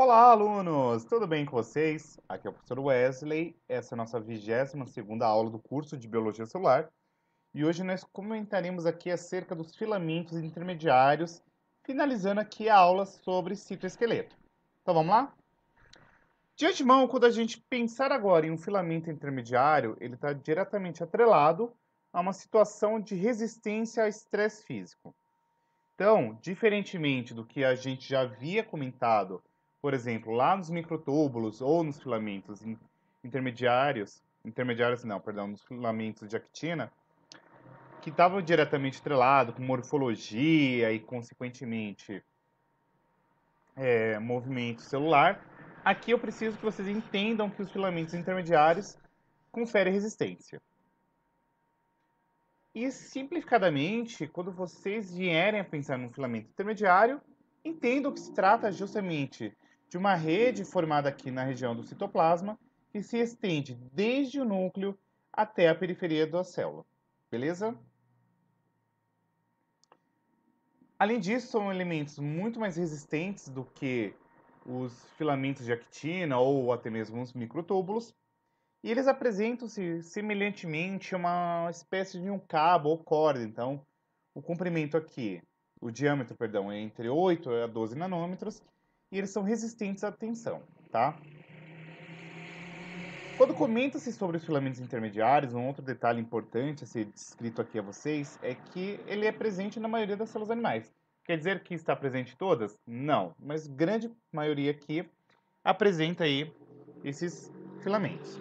Olá, alunos! Tudo bem com vocês? Aqui é o professor Wesley, essa é a nossa 22ª aula do curso de Biologia Celular e hoje nós comentaremos aqui acerca dos filamentos intermediários, finalizando aqui a aula sobre citoesqueleto. Então vamos lá? De antemão, quando a gente pensar agora em um filamento intermediário, ele está diretamente atrelado a uma situação de resistência a estresse físico. Então, diferentemente do que a gente já havia comentado por exemplo, lá nos microtúbulos ou nos filamentos intermediários, intermediários não, perdão, nos filamentos de actina, que estavam diretamente atrelados com morfologia e, consequentemente, é, movimento celular, aqui eu preciso que vocês entendam que os filamentos intermediários conferem resistência. E, simplificadamente, quando vocês vierem a pensar num filamento intermediário, entendam que se trata justamente de uma rede formada aqui na região do citoplasma que se estende desde o núcleo até a periferia da célula. Beleza? Além disso, são elementos muito mais resistentes do que os filamentos de actina ou até mesmo os microtúbulos, e eles apresentam-se semelhantemente a uma espécie de um cabo ou corda. Então, o comprimento aqui, o diâmetro, perdão, é entre 8 a 12 nanômetros, e eles são resistentes à tensão, tá? Quando comenta-se sobre os filamentos intermediários, um outro detalhe importante a ser descrito aqui a vocês é que ele é presente na maioria das células animais. Quer dizer que está presente em todas? Não, mas grande maioria aqui apresenta aí esses filamentos.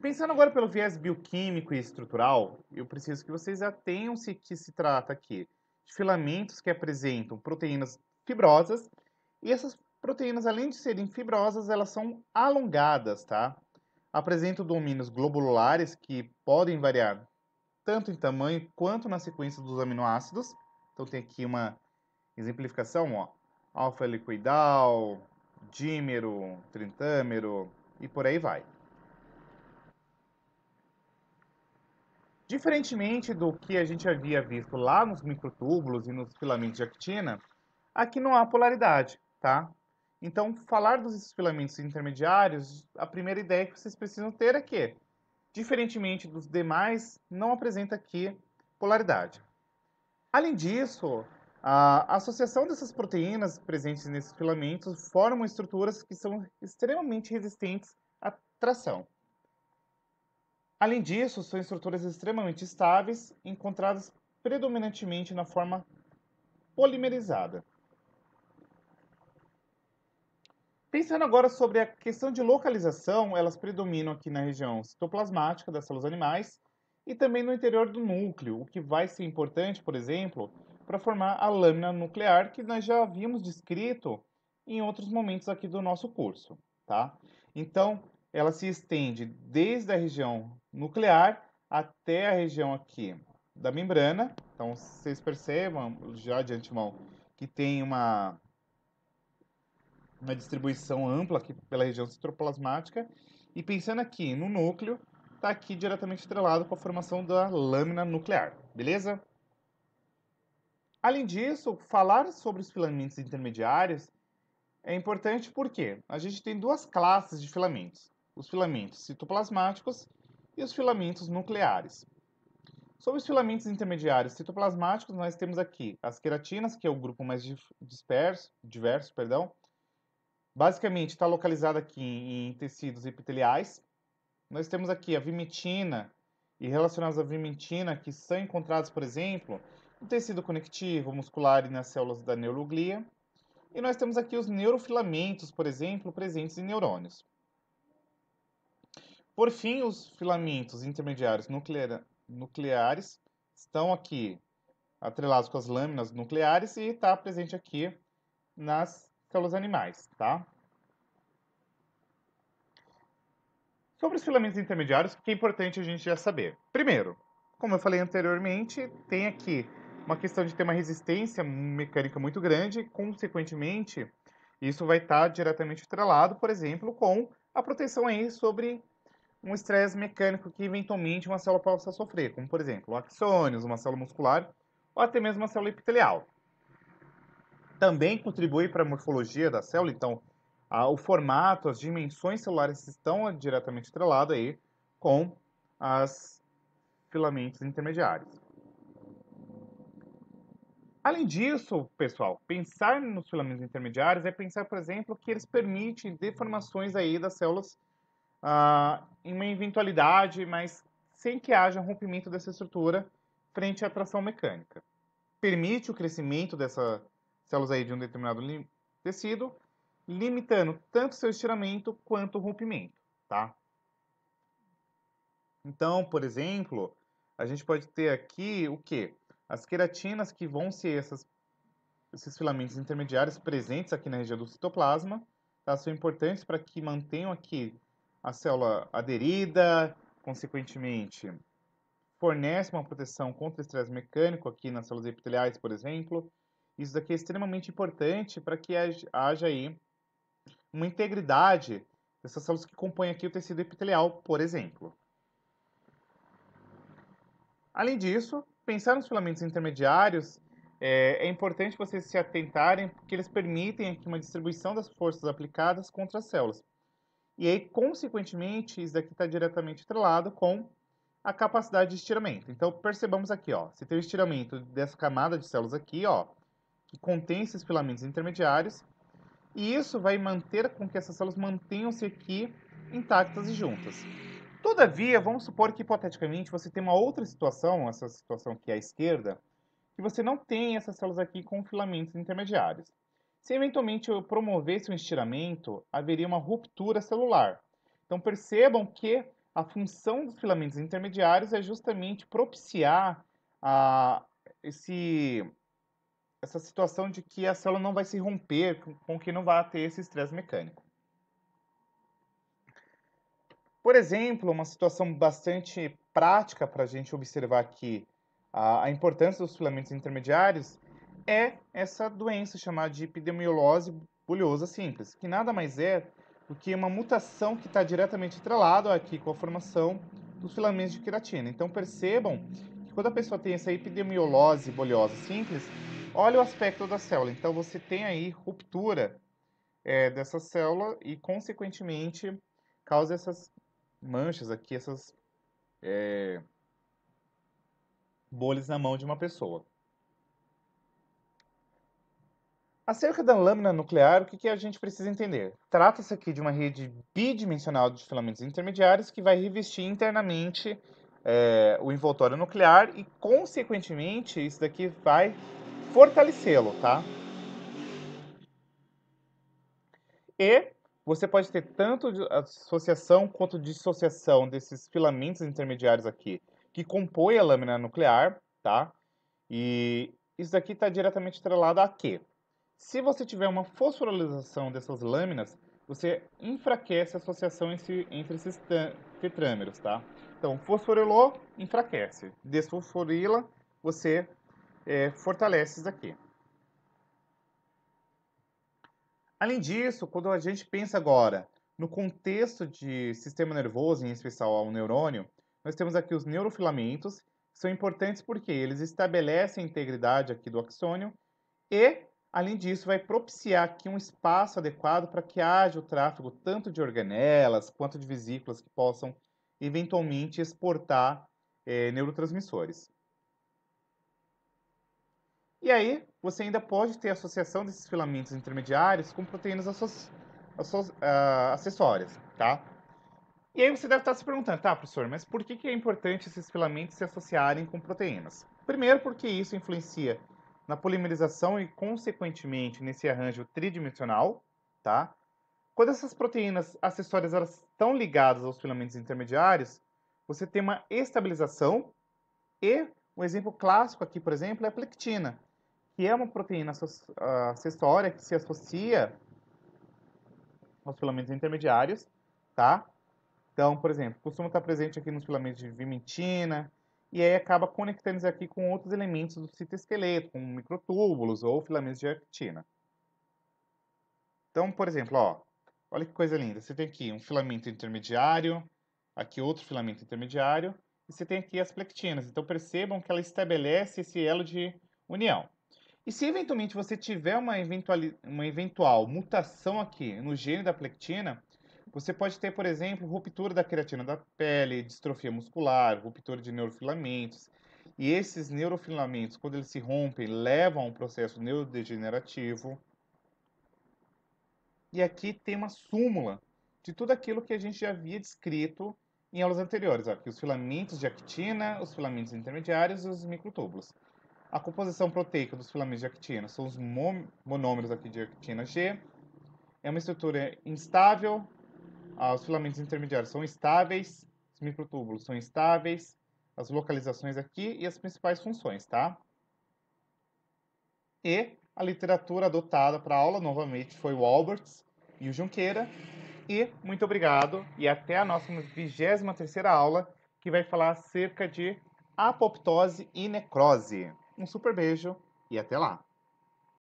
Pensando agora pelo viés bioquímico e estrutural, eu preciso que vocês atenham-se que se trata aqui filamentos que apresentam proteínas fibrosas e essas proteínas, além de serem fibrosas, elas são alongadas, tá? Apresentam domínios globulares que podem variar tanto em tamanho quanto na sequência dos aminoácidos. Então tem aqui uma exemplificação, ó, alfa-helicoidal, dímero, trintâmero e por aí vai. Diferentemente do que a gente havia visto lá nos microtúbulos e nos filamentos de actina, aqui não há polaridade, tá? Então, falar dos filamentos intermediários, a primeira ideia que vocês precisam ter é que, diferentemente dos demais, não apresenta aqui polaridade. Além disso, a associação dessas proteínas presentes nesses filamentos formam estruturas que são extremamente resistentes à tração. Além disso, são estruturas extremamente estáveis, encontradas predominantemente na forma polimerizada. Pensando agora sobre a questão de localização, elas predominam aqui na região citoplasmática das células animais e também no interior do núcleo, o que vai ser importante, por exemplo, para formar a lâmina nuclear que nós já havíamos descrito em outros momentos aqui do nosso curso, tá? Então, ela se estende desde a região nuclear até a região aqui da membrana. Então, vocês percebam já de antemão que tem uma, uma distribuição ampla aqui pela região citoplasmática. E pensando aqui no núcleo, está aqui diretamente estrelado com a formação da lâmina nuclear, beleza? Além disso, falar sobre os filamentos intermediários é importante porque a gente tem duas classes de filamentos os filamentos citoplasmáticos e os filamentos nucleares. Sobre os filamentos intermediários citoplasmáticos, nós temos aqui as queratinas, que é o grupo mais disperso, diverso, perdão. Basicamente está localizado aqui em tecidos epiteliais. Nós temos aqui a vimentina e relacionados à vimentina, que são encontrados, por exemplo, no tecido conectivo, muscular e nas células da neuroglia. E nós temos aqui os neurofilamentos, por exemplo, presentes em neurônios. Por fim, os filamentos intermediários nuclear, nucleares estão aqui atrelados com as lâminas nucleares e está presente aqui nas células animais, tá? Sobre os filamentos intermediários, o que é importante a gente já saber? Primeiro, como eu falei anteriormente, tem aqui uma questão de ter uma resistência mecânica muito grande, consequentemente, isso vai estar diretamente atrelado, por exemplo, com a proteção aí sobre um estresse mecânico que eventualmente uma célula possa sofrer, como por exemplo, axônios, uma célula muscular ou até mesmo uma célula epitelial. também contribui para a morfologia da célula, então a, o formato, as dimensões celulares estão diretamente atrelados aí com os filamentos intermediários. Além disso, pessoal, pensar nos filamentos intermediários é pensar, por exemplo, que eles permitem deformações aí das células ah, em uma eventualidade, mas sem que haja rompimento dessa estrutura frente à tração mecânica. Permite o crescimento dessas células aí de um determinado tecido, limitando tanto seu estiramento quanto o rompimento, tá? Então, por exemplo, a gente pode ter aqui o que? As queratinas que vão ser essas, esses filamentos intermediários presentes aqui na região do citoplasma, tá? são importantes para que mantenham aqui a célula aderida, consequentemente fornece uma proteção contra estresse mecânico aqui nas células epiteliais, por exemplo. Isso daqui é extremamente importante para que haja aí uma integridade dessas células que compõem aqui o tecido epitelial, por exemplo. Além disso, pensar nos filamentos intermediários é, é, importante vocês se atentarem porque eles permitem aqui uma distribuição das forças aplicadas contra as células. E aí, consequentemente, isso daqui está diretamente atrelado com a capacidade de estiramento. Então, percebamos aqui, ó, você tem o estiramento dessa camada de células aqui, ó, que contém esses filamentos intermediários, e isso vai manter com que essas células mantenham-se aqui intactas e juntas. Todavia, vamos supor que hipoteticamente você tem uma outra situação, essa situação aqui à esquerda, que você não tem essas células aqui com filamentos intermediários. Se eventualmente eu promovesse um estiramento, haveria uma ruptura celular. Então percebam que a função dos filamentos intermediários é justamente propiciar a, esse, essa situação de que a célula não vai se romper, com que não vai ter esse estresse mecânico. Por exemplo, uma situação bastante prática para a gente observar aqui a, a, importância dos filamentos intermediários é essa doença chamada de epidemiolose bulhosa simples, que nada mais é do que uma mutação que está diretamente atrelada aqui com a formação dos filamentos de queratina. Então percebam que quando a pessoa tem essa epidemiolose bulhosa simples, olha o aspecto da célula. Então você tem aí ruptura é, dessa célula e, consequentemente, causa essas manchas aqui, essas é, bolhas na mão de uma pessoa. Acerca da lâmina nuclear, o que, que a gente precisa entender? Trata-se aqui de uma rede bidimensional de filamentos intermediários que vai revestir internamente é, o envoltório nuclear e, consequentemente, isso daqui vai fortalecê-lo, tá? E você pode ter tanto associação quanto dissociação desses filamentos intermediários aqui, que compõem a lâmina nuclear, tá? E isso daqui está diretamente atrelado a quê? Se você tiver uma fosforilização dessas lâminas, você enfraquece a associação entre esses tetrâmeros, tá? Então, fosforilou, enfraquece. Desfosforila, você é, fortalece isso aqui. Além disso, quando a gente pensa agora no contexto de sistema nervoso, em especial ao neurônio, nós temos aqui os neurofilamentos, que são importantes porque eles estabelecem a integridade aqui do axônio e, além disso, vai propiciar aqui um espaço adequado para que haja o tráfego tanto de organelas quanto de vesículas que possam eventualmente exportar é, neurotransmissores. E aí, você ainda pode ter associação desses filamentos intermediários com proteínas uh, acessórias, tá? E aí você deve estar se perguntando, tá, professor, mas por que, que é importante esses filamentos se associarem com proteínas? Primeiro, porque isso influencia na polimerização e, consequentemente, nesse arranjo tridimensional, tá? Quando essas proteínas acessórias elas estão ligadas aos filamentos intermediários, você tem uma estabilização e um exemplo clássico aqui, por exemplo, é a plectina, que é uma proteína acessória que se associa aos filamentos intermediários, tá? Então, por exemplo, costuma estar presente aqui nos filamentos de vimentina, e aí acaba conectando-se aqui com outros elementos do citoesqueleto, como microtúbulos ou filamentos de actina. Então, por exemplo, ó, olha que coisa linda. Você tem aqui um filamento intermediário, aqui outro filamento intermediário, e você tem aqui as plectinas. Então, percebam que ela estabelece esse elo de união. E se eventualmente você tiver uma, uma eventual mutação aqui no gene da plectina, você pode ter, por exemplo, ruptura da queratina da pele, distrofia muscular, ruptura de neurofilamentos. E esses neurofilamentos, quando eles se rompem, levam a um processo neurodegenerativo. E aqui tem uma súmula de tudo aquilo que a gente já havia descrito em aulas anteriores. Aqui os filamentos de actina, os filamentos intermediários e os microtúbulos. A composição proteica dos filamentos de actina são os monômeros aqui de actina G. É uma estrutura instável. Ah, os filamentos intermediários são estáveis. Os microtúbulos são instáveis. As localizações aqui e as principais funções, tá? E a literatura adotada para a aula, novamente, foi o Alberts e o Junqueira. E muito obrigado e até a nossa 23ª aula, que vai falar acerca de apoptose e necrose. Um super beijo e até lá!